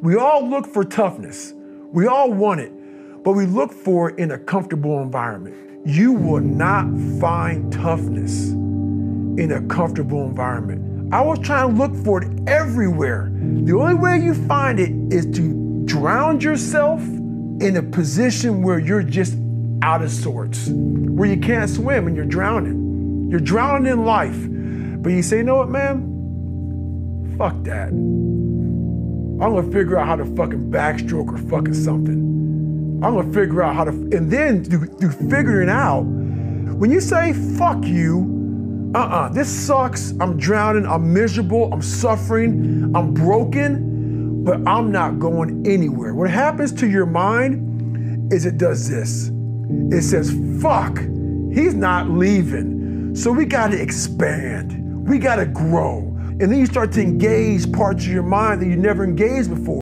We all look for toughness. We all want it, but we look for it in a comfortable environment. You will not find toughness in a comfortable environment. I was trying to look for it everywhere. The only way you find it is to drown yourself in a position where you're just out of sorts, where you can't swim and you're drowning. You're drowning in life. But you say, you know what, man? Fuck that. I'm gonna figure out how to fucking backstroke or fucking something. I'm gonna figure out how to, and then through, through figuring out, when you say fuck you, uh-uh, this sucks, I'm drowning, I'm miserable, I'm suffering, I'm broken, but I'm not going anywhere. What happens to your mind is it does this. It says, fuck, he's not leaving. So we gotta expand, we gotta grow. And then you start to engage parts of your mind that you never engaged before.